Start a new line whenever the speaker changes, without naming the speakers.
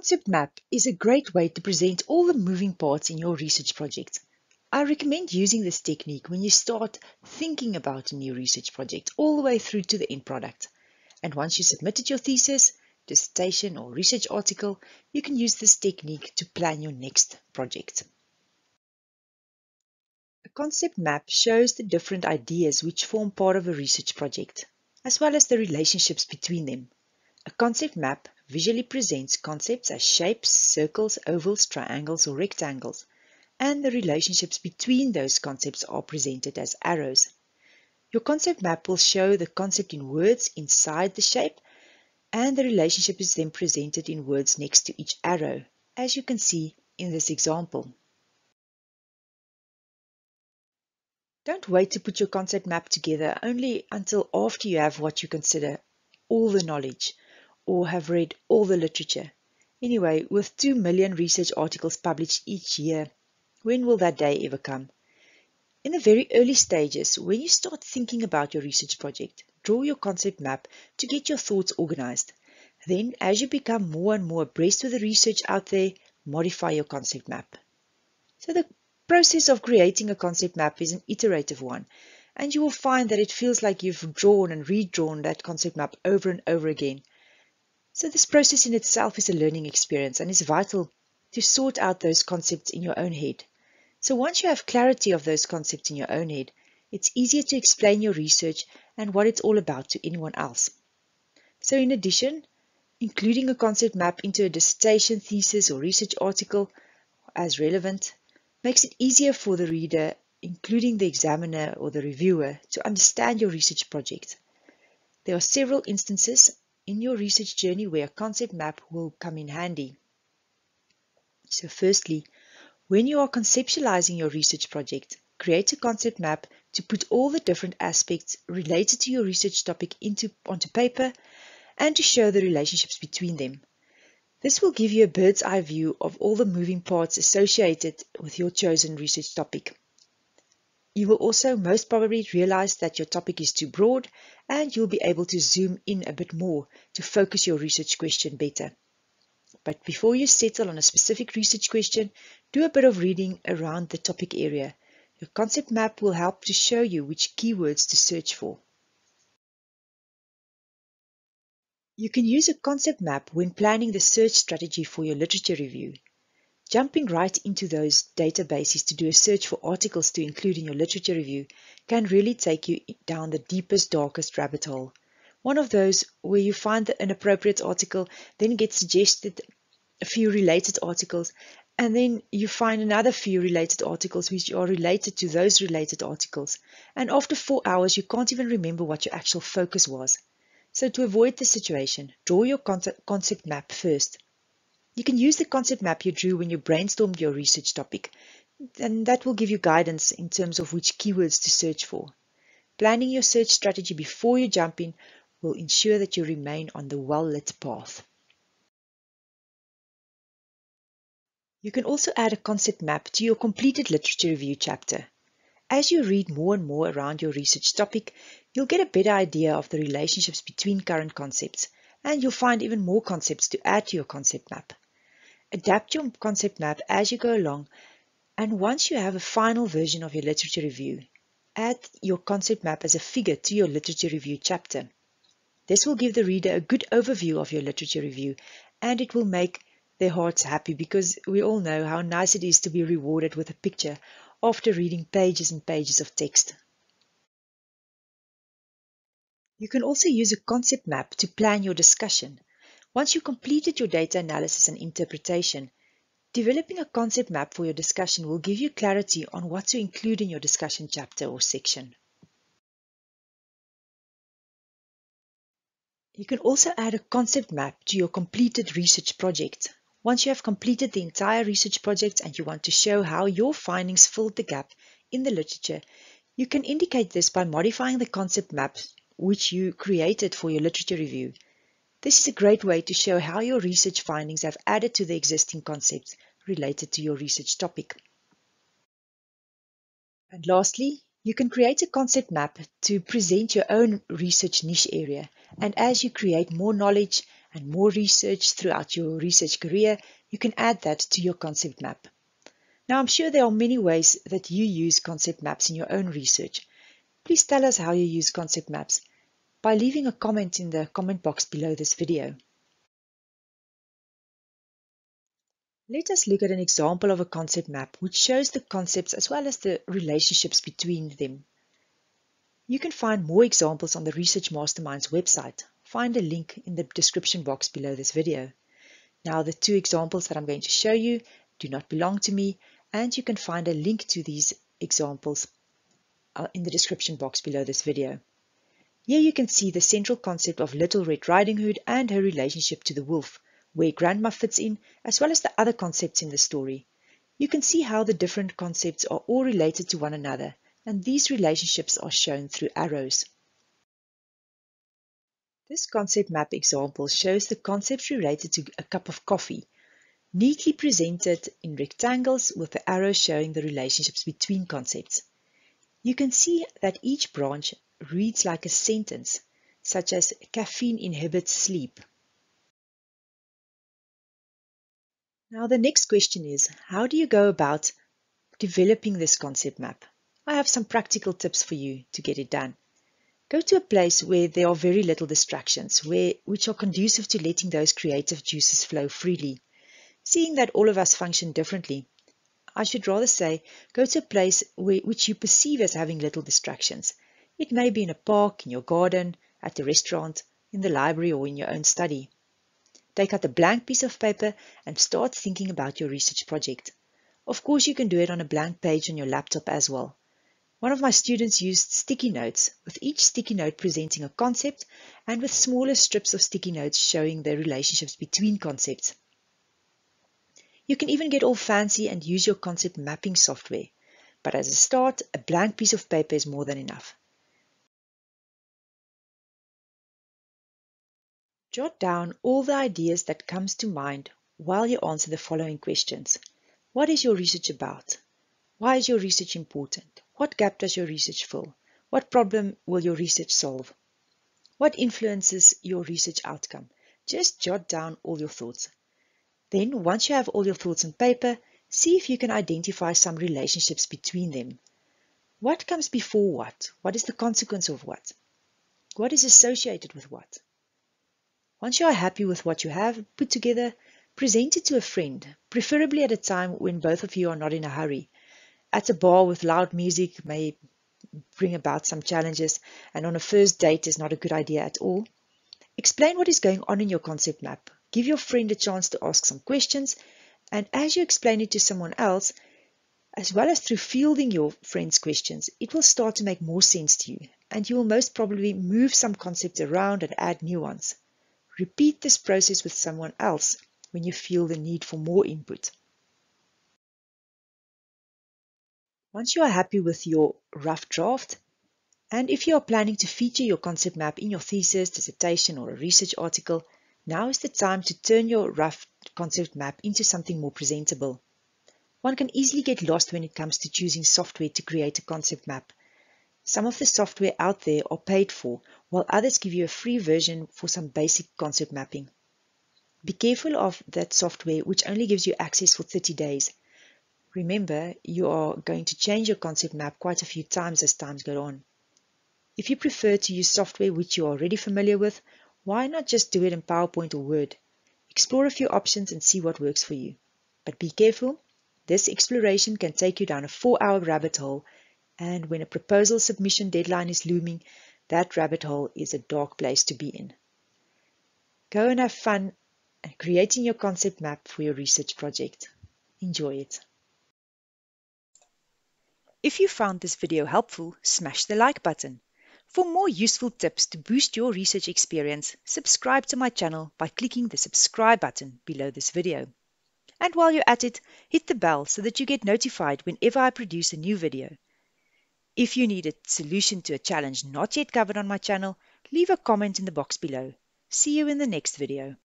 concept map is a great way to present all the moving parts in your research project. I recommend using this technique when you start thinking about a new research project all the way through to the end product. And once you submitted your thesis, dissertation or research article, you can use this technique to plan your next project. A concept map shows the different ideas which form part of a research project, as well as the relationships between them. A concept map visually presents concepts as shapes, circles, ovals, triangles, or rectangles, and the relationships between those concepts are presented as arrows. Your concept map will show the concept in words inside the shape, and the relationship is then presented in words next to each arrow, as you can see in this example. Don't wait to put your concept map together only until after you have what you consider all the knowledge or have read all the literature. Anyway, with 2 million research articles published each year, when will that day ever come? In the very early stages, when you start thinking about your research project, draw your concept map to get your thoughts organized. Then, as you become more and more abreast with the research out there, modify your concept map. So the process of creating a concept map is an iterative one, and you will find that it feels like you've drawn and redrawn that concept map over and over again so this process in itself is a learning experience and is vital to sort out those concepts in your own head. So once you have clarity of those concepts in your own head, it's easier to explain your research and what it's all about to anyone else. So in addition, including a concept map into a dissertation, thesis, or research article as relevant makes it easier for the reader, including the examiner or the reviewer, to understand your research project. There are several instances in your research journey where a concept map will come in handy. So firstly, when you are conceptualizing your research project, create a concept map to put all the different aspects related to your research topic into onto paper and to show the relationships between them. This will give you a bird's eye view of all the moving parts associated with your chosen research topic. You will also most probably realize that your topic is too broad and you'll be able to zoom in a bit more to focus your research question better. But before you settle on a specific research question, do a bit of reading around the topic area. Your concept map will help to show you which keywords to search for. You can use a concept map when planning the search strategy for your literature review. Jumping right into those databases to do a search for articles to include in your literature review can really take you down the deepest, darkest rabbit hole. One of those where you find an appropriate article, then get suggested a few related articles, and then you find another few related articles which are related to those related articles. And after four hours, you can't even remember what your actual focus was. So to avoid this situation, draw your concept map first. You can use the concept map you drew when you brainstormed your research topic, and that will give you guidance in terms of which keywords to search for. Planning your search strategy before you jump in will ensure that you remain on the well-lit path. You can also add a concept map to your completed literature review chapter. As you read more and more around your research topic, you'll get a better idea of the relationships between current concepts, and you'll find even more concepts to add to your concept map. Adapt your concept map as you go along, and once you have a final version of your literature review, add your concept map as a figure to your literature review chapter. This will give the reader a good overview of your literature review, and it will make their hearts happy because we all know how nice it is to be rewarded with a picture after reading pages and pages of text. You can also use a concept map to plan your discussion. Once you've completed your data analysis and interpretation, developing a concept map for your discussion will give you clarity on what to include in your discussion chapter or section. You can also add a concept map to your completed research project. Once you have completed the entire research project and you want to show how your findings filled the gap in the literature, you can indicate this by modifying the concept map which you created for your literature review. This is a great way to show how your research findings have added to the existing concepts related to your research topic. And lastly, you can create a concept map to present your own research niche area. And as you create more knowledge and more research throughout your research career, you can add that to your concept map. Now, I'm sure there are many ways that you use concept maps in your own research. Please tell us how you use concept maps by leaving a comment in the comment box below this video. Let us look at an example of a concept map which shows the concepts as well as the relationships between them. You can find more examples on the Research Masterminds website. Find a link in the description box below this video. Now the two examples that I'm going to show you do not belong to me and you can find a link to these examples uh, in the description box below this video. Here you can see the central concept of Little Red Riding Hood and her relationship to the wolf, where Grandma fits in, as well as the other concepts in the story. You can see how the different concepts are all related to one another, and these relationships are shown through arrows. This concept map example shows the concepts related to a cup of coffee, neatly presented in rectangles with the arrows showing the relationships between concepts. You can see that each branch reads like a sentence, such as caffeine inhibits sleep. Now the next question is, how do you go about developing this concept map? I have some practical tips for you to get it done. Go to a place where there are very little distractions, where, which are conducive to letting those creative juices flow freely. Seeing that all of us function differently, I should rather say go to a place where, which you perceive as having little distractions. It may be in a park, in your garden, at the restaurant, in the library, or in your own study. Take out a blank piece of paper and start thinking about your research project. Of course, you can do it on a blank page on your laptop as well. One of my students used sticky notes, with each sticky note presenting a concept and with smaller strips of sticky notes showing the relationships between concepts. You can even get all fancy and use your concept mapping software, but as a start, a blank piece of paper is more than enough. Jot down all the ideas that comes to mind while you answer the following questions. What is your research about? Why is your research important? What gap does your research fill? What problem will your research solve? What influences your research outcome? Just jot down all your thoughts. Then, once you have all your thoughts on paper, see if you can identify some relationships between them. What comes before what? What is the consequence of what? What is associated with what? Once you are happy with what you have put together, present it to a friend, preferably at a time when both of you are not in a hurry. At a bar with loud music may bring about some challenges, and on a first date is not a good idea at all. Explain what is going on in your concept map. Give your friend a chance to ask some questions, and as you explain it to someone else, as well as through fielding your friend's questions, it will start to make more sense to you, and you will most probably move some concepts around and add new ones. Repeat this process with someone else when you feel the need for more input. Once you are happy with your rough draft, and if you are planning to feature your concept map in your thesis, dissertation, or a research article, now is the time to turn your rough concept map into something more presentable. One can easily get lost when it comes to choosing software to create a concept map. Some of the software out there are paid for, while others give you a free version for some basic concept mapping. Be careful of that software which only gives you access for 30 days. Remember, you are going to change your concept map quite a few times as times go on. If you prefer to use software which you are already familiar with, why not just do it in PowerPoint or Word? Explore a few options and see what works for you. But be careful, this exploration can take you down a four-hour rabbit hole, and when a proposal submission deadline is looming, that rabbit hole is a dark place to be in. Go and have fun creating your concept map for your research project. Enjoy it. If you found this video helpful, smash the like button. For more useful tips to boost your research experience, subscribe to my channel by clicking the subscribe button below this video. And while you're at it, hit the bell so that you get notified whenever I produce a new video. If you need a solution to a challenge not yet covered on my channel, leave a comment in the box below. See you in the next video.